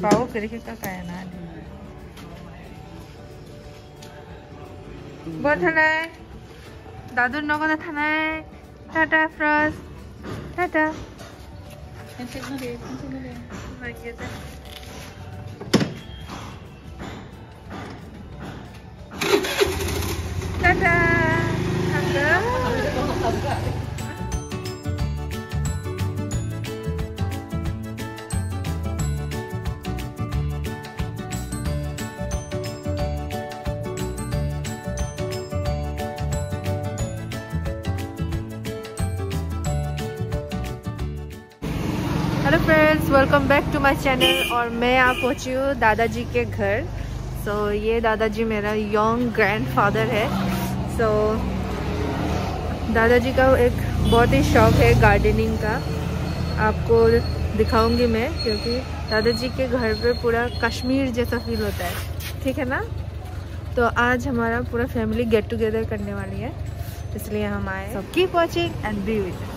Bau kiri kita kayak nadi. Buat thanai, dadu nogo da thanai. Tata Frost, tata. Yang sini deh, yang sini deh. Bahagia deh. Hello friends welcome back to my channel और मैं आ पहुँची हूँ दादाजी के घर। सो so, ये दादाजी मेरा यंग ग्रैंडफादर है। सो so, दादाजी का एक बहुत ही शौक है गार्डनिंग का। आपको दिखाऊँगी मैं क्योंकि दादाजी के घर पे पूरा कश्मीर जैसा फील होता है। ठीक है ना? तो आज हमारा पूरा फैमिली गेट टुगेदर करने वाली है इसलिए हम आए। So keep watching and be with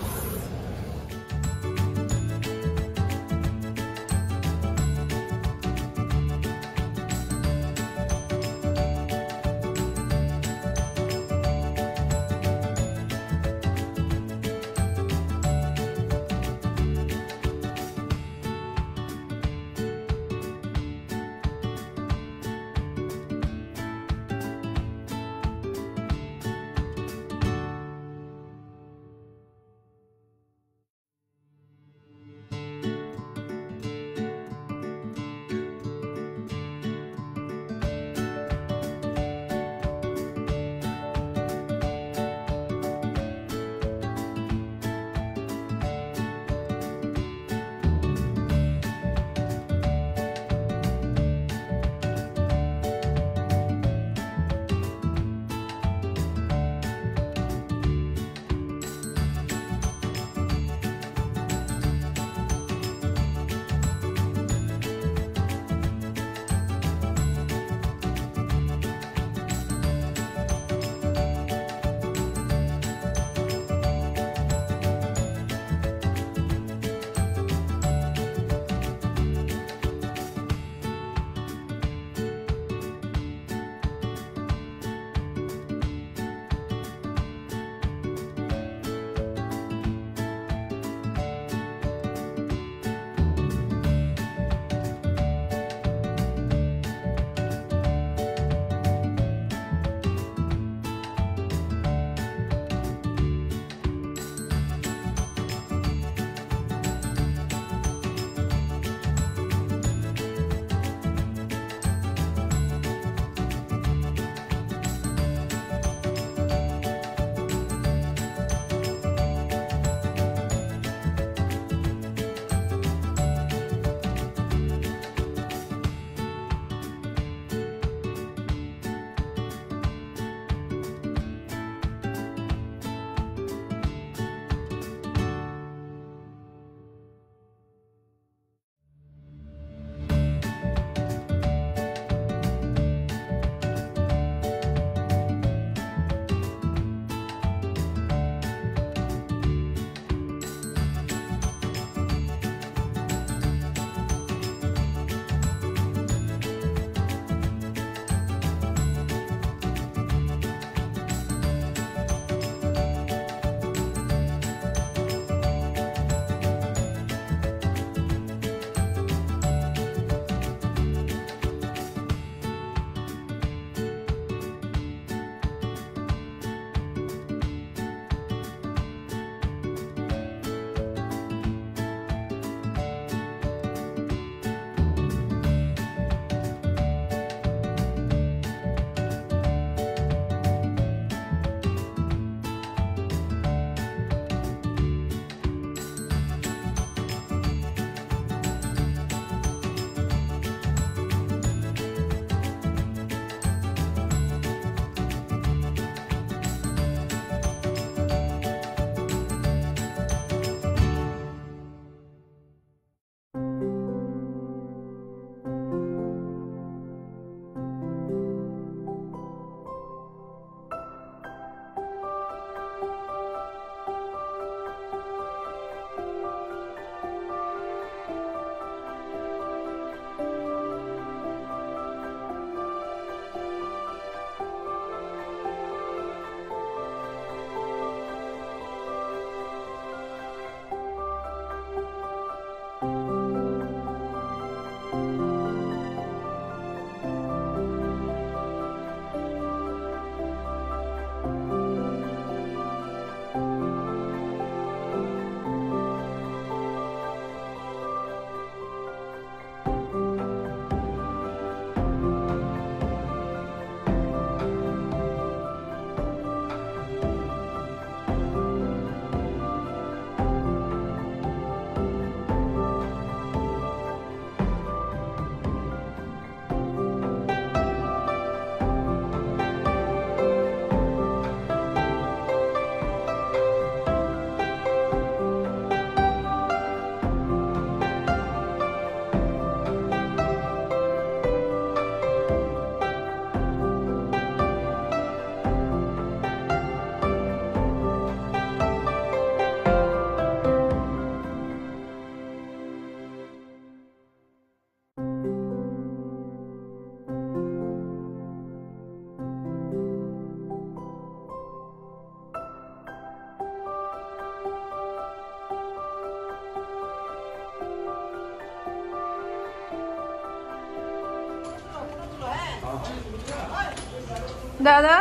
দাদা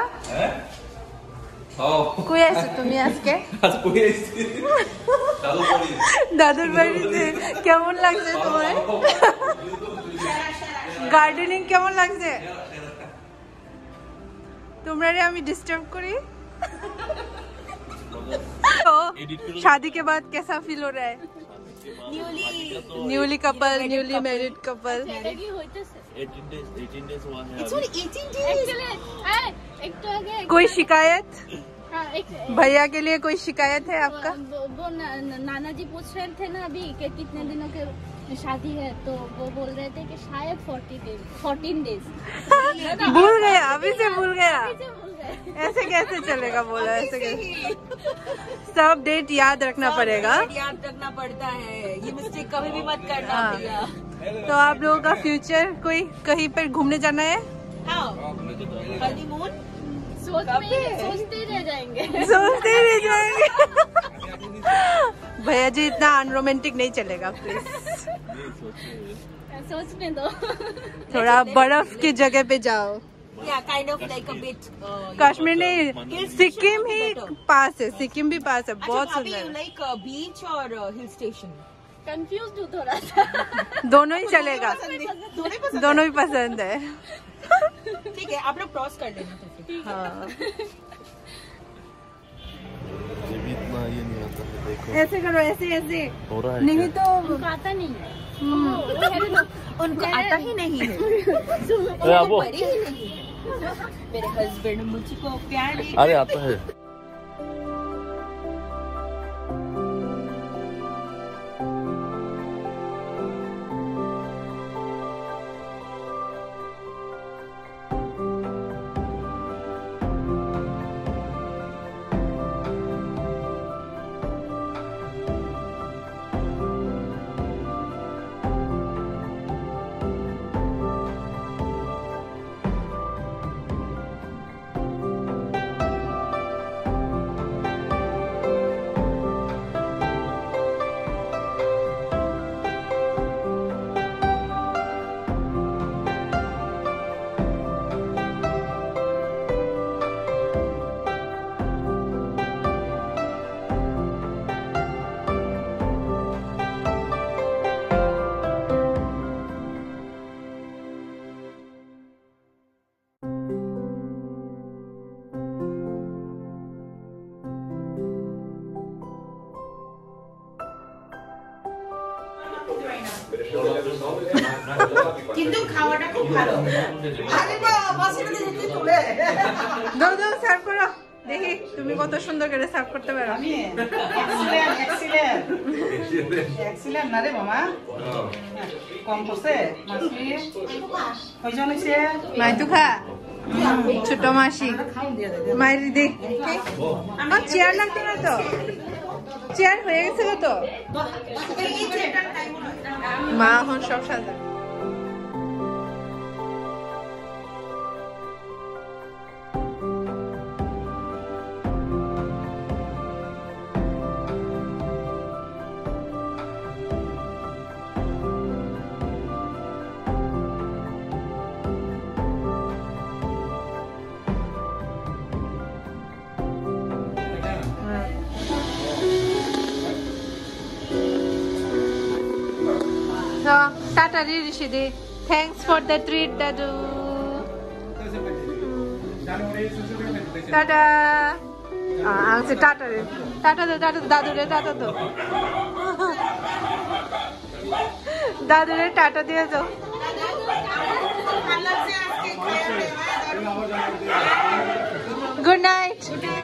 ও কই আছো তুমি আজকে আজ পড়ে এসেছি চালু করি দাদুর বাড়িতে কেমন লাগছে তোমার গার্ডেনিং কেমন লাগছে তোমরা রে আমি डिस्टर्ब करी तो शादी के बाद कैसा फील हो रहा है newly couple newly married couple কি হইতেছে तो कोई शिकायत? हाँ, भैया के लिए कोई शिकायत है आपका? वो, नाना जी पूछ रहे थे ना अभी कि कितने दिनों के शादी है तो वो बोल रहे थे कि शायद फोर्टी डेज़ फोर्टीन डेज़ भूल गया अभी से भूल गया। ऐसे कैसे चलेगा बोला ऐसे कैसे? सब डेट याद रखना पड़ेगा। याद रखना पड़ता है। ये मिस्टेक कभी भी मत करना हाँ। तो आप लोगों का फ्यूचर कोई कहीं पर घूमने जाना है? हाँ। हनीमून सोचते ही रह जाएँगे। सोचते रह जाएँगे। भैया जी इतना अनरोमेंटिक नहीं चलेगा प्लीज़ सोचने दो। थोड़ा बर्फ़ की जगह पे जाओ। या kind of like a bit Kashmir नहीं सिक्किम ही पास है सिक्किम भी पास है बहुत सुंदर लाइक बीच और हिल स्टेशन कंफ्यूज हूँ थोड़ा सा। दोनों ही चलेगा। दोनों ही पसंद ही। ठीक है आप लोग क्रॉस कर लेना तो हाँ। ऐसे करो ऐसे ऐसे। हो रहा है नहीं? तो उनको आता नहीं है। लोग उनको आता ही नहीं है। मेरे हस्बैंड मुझको प्यार अरे आता है। কিন্তু খাওয়াটা খুব ভালো। আরে বাবা সেটা দেখতে চলে। দাও দাও সার্ভ করো। দেখি তুমি কত সুন্দর করে সার্ভ করতে পারো। এক্সিলেন্ট এক্সিলেন্ট এক্সিলেন্ট না রে মামা। কম করছে মাছলি কয়জন হয়েছে। মাইতু খা ছোট মাসি। মায়ের দিদি। আমার চেয়ার লাগতো না তো? চেয়ার হয়ে গেছে তো? মা এখন সব সাজা Tata Rishidi. Thanks for the treat, Dadu. টাটা। আচ্ছা টাটা রে। টাটা দে টাটা দাদু রে টাটা তো। দাদু রে টাটা দিয়ে যাও। Good night